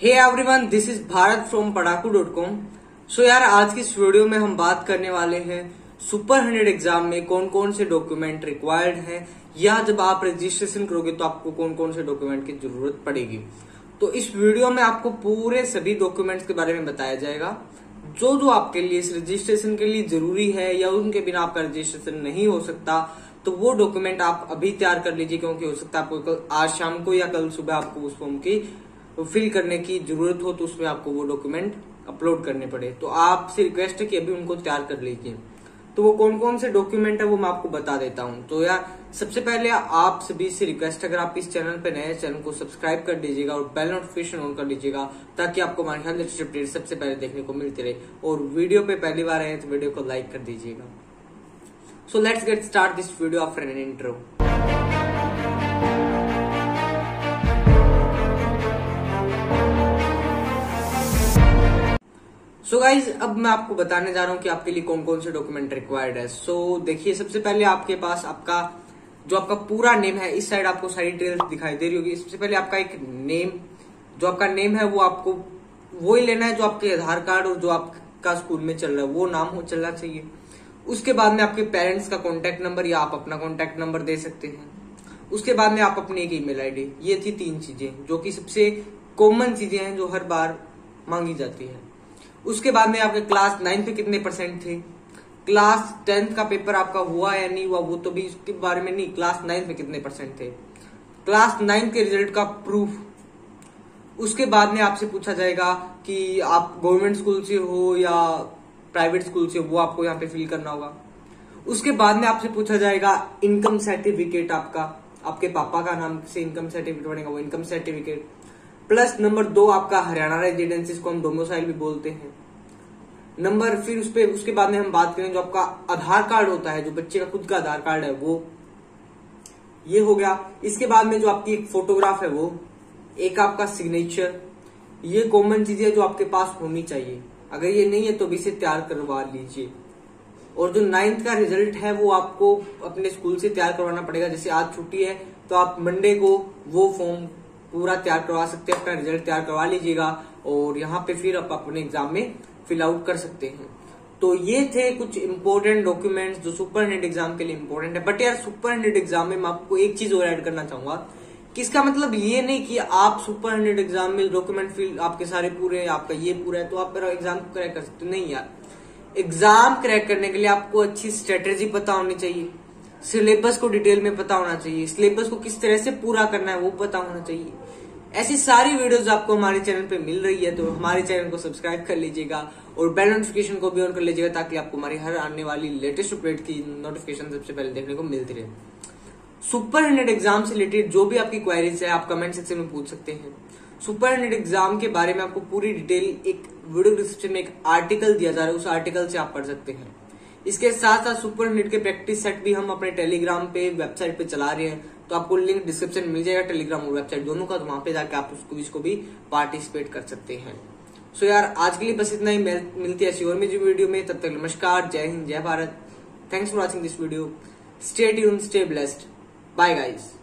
Hey everyone this is Bharat from Padhaku dot com so यार, आज की इस वीडियो में हम बात करने वाले हैं सुपर हंड्रेड एग्ज़ाम में कौन कौन से डॉक्यूमेंट रिक्वायर्ड है, या जब आप रजिस्ट्रेशन करोगे तो आपको कौन कौन से डॉक्यूमेंट की ज़रूरत पड़ेगी। तो इस वीडियो में आपको पूरे सभी डॉक्यूमेंट्स के बारे में बताया जाएगा। जो जो आपके लिए इस रजिस्ट्रेशन के लिए ज़रूरी है, या उनके बिना आपका रजिस्ट्रेशन नहीं हो सकता तो वो डॉक्यूमेंट आप अभी तैयार कर लीजिए, क्योंकि हो सकता है आपको आज शाम को या कल सुबह आपको उस फॉर्म की फिल करने की ज़रूरत हो तो उसमें आपको वो डॉक्यूमेंट अपलोड करने पड़े। तो आपसे रिक्वेस्ट है कि अभी उनको तैयार कर लीजिए। तो वो कौन कौन से डॉक्यूमेंट है वो मैं आपको बता देता हूँ। तो यार, सबसे पहले आप सभी से रिक्वेस्ट अगर आप इस चैनल पे नए चैनल को सब्सक्राइब कर दीजिएगा और बेल नोटिफिकेशन ऑन कर लीजिएगा ताकि आपको हमारे हेल्थ लेटेस्ट अपडेट सबसे पहले देखने को मिलती रहे। और वीडियो पे पहली बार आए तो वीडियो को लाइक कर दीजिएगा। So let's get start this video after an intro so so guys अब मैं आपको बताने जा रहा हूँ कि आपके लिए कौन कौन से डॉक्यूमेंट रिक्वायर्ड है। सो so, देखिए सबसे पहले आपके पास आपका जो आपका पूरा नेम है इस साइड आपको सारी डिटेल्स दिखाई दे रही होगी। सबसे पहले आपका एक नेम जो आपका नेम है वो आपको वो ही लेना है जो आपके आधार कार्ड और जो आपका स्कूल में चल रहा है वो नाम हो चलना चाहिए। उसके बाद में आपके पेरेंट्स का कॉन्टेक्ट नंबर या आप अपना कॉन्टेक्ट नंबर दे सकते हैं। उसके बाद में आप अपनी एक ईमेल आईडी ये थी तीन चीज़ें जो कि सबसे कॉमन चीज़ें हैं जो हर बार मांगी जाती है। उसके बाद में आपके क्लास नाइन्थ में कितने परसेंट थे? क्लास टेंथ का पेपर आपका हुआ या नहीं हुआ, वो तो भी उसके बारे में नहीं। क्लास नाइन्थ में कितने परसेंट थे? क्लास नाइन्थ के रिज़ल्ट का प्रूफ उसके बाद में आपसे पूछा जाएगा कि आप गवर्नमेंट स्कूल से हो या प्राइवेट स्कूल से वो आपको यहाँ पे फिल करना होगा। उसके बाद में आपसे पूछा जाएगा इनकम सर्टिफिकेट आपका। आपके पापा का नाम से इनकम सर्टिफिकेट बनेगा, वो इनकम सर्टिफिकेट प्लस नंबर दो आपका हरियाणा रेजिडेंसी को हम डोमोसाइल भी बोलते हैं। नंबर फिर उस पे उसके बाद में हम बात करें जो आपका आधार कार्ड होता है, जो बच्चे का खुद का आधार कार्ड है, वो। ये हो गया। इसके बाद में जो आपकी एक फोटोग्राफ है वो, एक आपका सिग्नेचर ये कॉमन चीज़ें जो आपके पास होनी चाहिए। अगर ये नहीं है तो भी इसे तैयार करवा लीजिए। और जो नाइन्थ का रिज़ल्ट है वो आपको अपने स्कूल से तैयार करवाना पड़ेगा। जैसे आज छुट्टी है तो आप मंडे को वो फॉर्म पूरा तैयार करवा सकते हैं, अपना रिज़ल्ट तैयार करवा लीजिएगा और यहाँ पे फिर आप अपने एग्ज़ाम में फिल आउट कर सकते हैं। तो ये थे कुछ इंपॉर्टेंट डॉक्यूमेंट्स जो सुपर हंड्रेड एग्ज़ाम के लिए इम्पोर्टेंट है। बट यार सुपर हंड्रेड एग्ज़ाम में मैं आपको एक चीज़ और ऐड करना चाहूँगा कि इसका मतलब ये नहीं कि आप सुपर हंड्रेड एग्ज़ाम में डॉक्यूमेंट फिल आपके सारे पूरे आपका ये पूरा है तो आप मेरा एग्ज़ाम क्रैक कर सकते नहीं यार एग्ज़ाम क्रैक करने के लिए आपको अच्छी स्ट्रेटेजी पता होनी चाहिए। सिलेबस को डिटेल में पता होना चाहिए। सिलेबस को किस तरह से पूरा करना है, वो पता होना चाहिए। ऐसी सारी वीडियोस आपको हमारे चैनल पे मिल रही है तो हमारे चैनल को सब्सक्राइब कर लीजिएगा और बेल नोटिफिकेशन को भी ऑन कर लीजिएगा, ताकि आपको हमारी हर आने वाली लेटेस्ट अपडेट की नोटिफिकेशन सबसे पहले देखने को मिलती रहे। सुपर हंड्रेड एग्ज़ाम से रिलेटेड जो भी आपकी क्वारीज है, आप कमेंट सेक्शन में पूछ सकते हैं। सुपर हंड्रेड एग्ज़ाम के बारे में आपको पूरी डिटेल एक वीडियो डिस्क्रिप्शन में एक आर्टिकल दिया जा रहा है, उस आर्टिकल से आप पढ़ सकते हैं। इसके साथ साथ सुपर नीट के प्रैक्टिस सेट भी हम अपने टेलीग्राम पे, वेबसाइट पे चला रहे हैं। तो आपको लिंक डिस्क्रिप्शन मिल जाएगा, टेलीग्राम और वेबसाइट दोनों का तो वहाँ पे जाके आप उसको, इसको भी पार्टिसिपेट कर सकते हैं। सो यार, आज के लिए बस इतना ही। मिलती है और मेरी वीडियो में। तब तक नमस्कार, जय हिंद, जय Bharat. Thanks for watching this video stay tune stay blessed bye guys